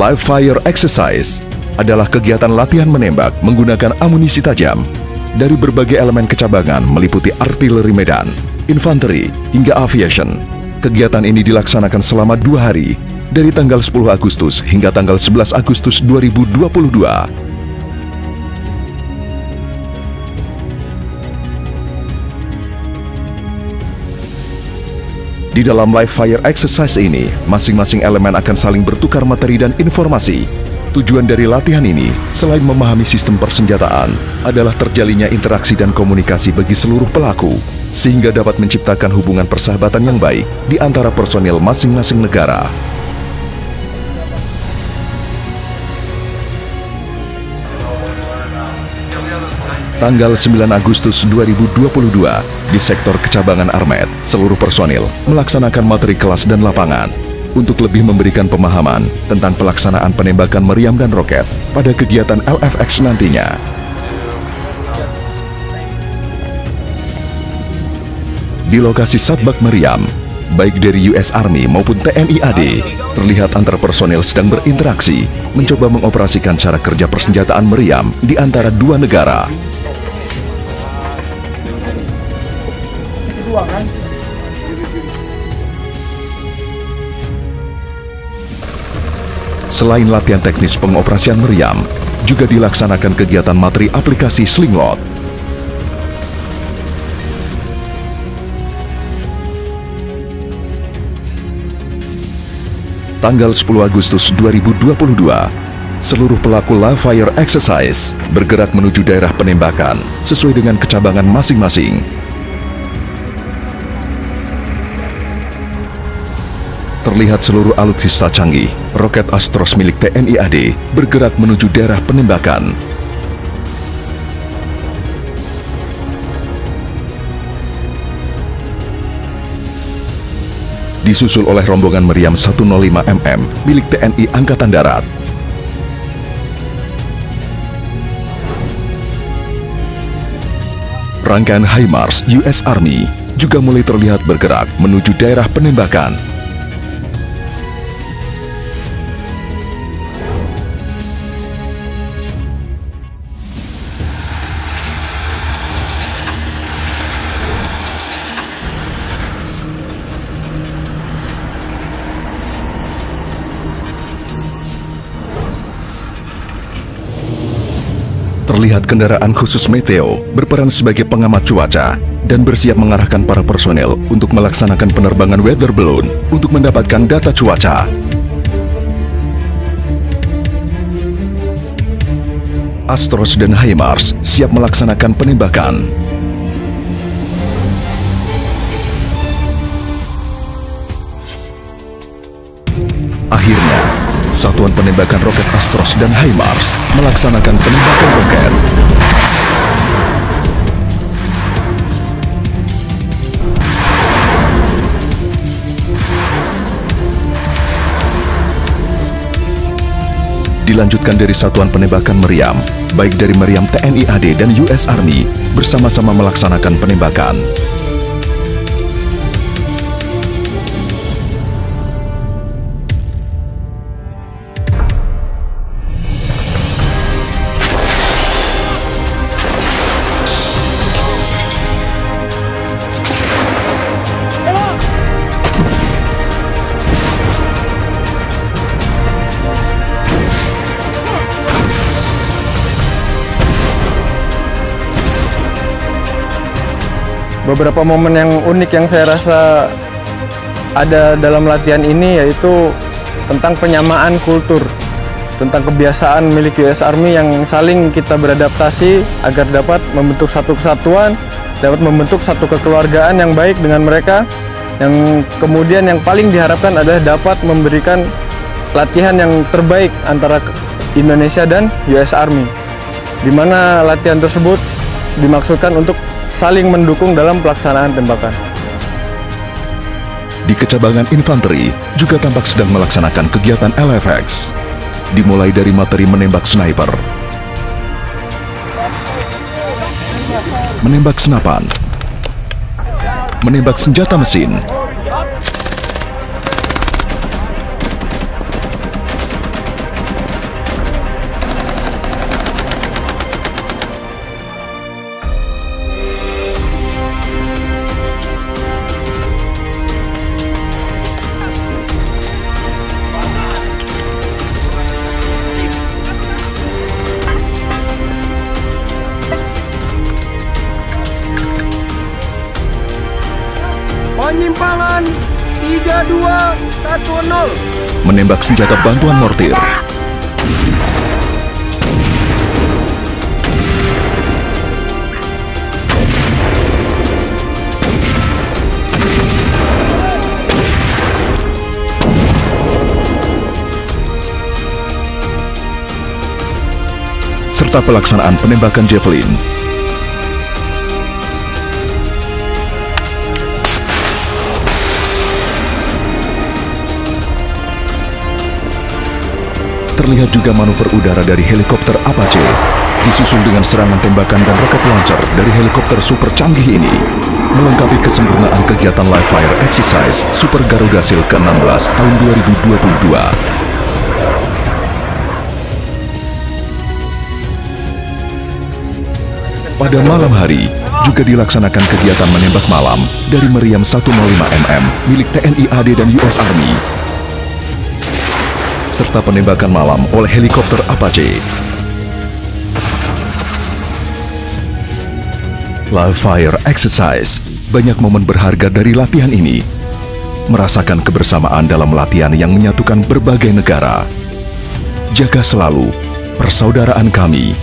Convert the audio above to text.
Live Fire Exercise adalah kegiatan latihan menembak menggunakan amunisi tajam dari berbagai elemen kecabangan meliputi artileri medan, infanteri, hingga aviation. Kegiatan ini dilaksanakan selama dua hari dari tanggal 10 Agustus hingga tanggal 11 Agustus 2022 Di dalam live fire exercise ini, masing-masing elemen akan saling bertukar materi dan informasi. Tujuan dari latihan ini, selain memahami sistem persenjataan, adalah terjalinnya interaksi dan komunikasi bagi seluruh pelaku, sehingga dapat menciptakan hubungan persahabatan yang baik di antara personil masing-masing negara. Tanggal 9 Agustus 2022 di sektor kecabangan Armet, seluruh personil melaksanakan materi kelas dan lapangan untuk lebih memberikan pemahaman tentang pelaksanaan penembakan meriam dan roket pada kegiatan LFX nantinya. Di lokasi Satbak Meriam, baik dari US Army maupun TNI AD, terlihat antar personel sedang berinteraksi, mencoba mengoperasikan cara kerja persenjataan meriam di antara dua negara kan Selain latihan teknis pengoperasian meriam, juga dilaksanakan kegiatan materi aplikasi Slinglot. Tanggal 10 Agustus 2022, seluruh pelaku live fire exercise bergerak menuju daerah penembakan sesuai dengan kecabangan masing-masing. Terlihat seluruh alutsista canggih, roket Astros milik TNI AD bergerak menuju daerah penembakan. Disusul oleh rombongan meriam 105 mm milik TNI Angkatan Darat. Rangkaian HIMARS US Army juga mulai terlihat bergerak menuju daerah penembakan terlihat kendaraan khusus Meteo berperan sebagai pengamat cuaca dan bersiap mengarahkan para personel untuk melaksanakan penerbangan weather balloon untuk mendapatkan data cuaca. Astros dan HIMARS siap melaksanakan penembakan. Akhirnya, Satuan Penembakan Roket Astros dan HIMARS melaksanakan penembakan roket. Dilanjutkan dari Satuan Penembakan Meriam, baik dari Meriam TNI AD dan US Army, bersama-sama melaksanakan penembakan. Beberapa momen yang unik yang saya rasa ada dalam latihan ini yaitu tentang penyamaan kultur tentang kebiasaan milik US Army yang saling kita beradaptasi agar dapat membentuk satu kesatuan, dapat membentuk satu kekeluargaan yang baik dengan mereka. Yang kemudian yang paling diharapkan adalah dapat memberikan latihan yang terbaik antara Indonesia dan US Army di mana latihan tersebut dimaksudkan untuk saling mendukung dalam pelaksanaan tembakan. Di kecabangan infanteri juga tampak sedang melaksanakan kegiatan LFX, dimulai dari materi menembak sniper, menembak senapan, menembak senjata mesin, 3210 menembak senjata bantuan mortir. serta pelaksanaan penembakan javelin. Terlihat juga manuver udara dari helikopter Apache, disusul dengan serangan tembakan dan roket launcher dari helikopter super canggih ini, melengkapi kesempurnaan kegiatan live fire exercise Super Garuda Sil ke-16 tahun 2022. Pada malam hari, juga dilaksanakan kegiatan menembak malam dari meriam 105mm milik TNI AD dan US Army. Serta penembakan malam oleh helikopter Apache. Live Fire Exercise, banyak momen berharga dari latihan ini. Merasakan kebersamaan dalam latihan yang menyatukan berbagai negara. Jaga selalu persaudaraan kami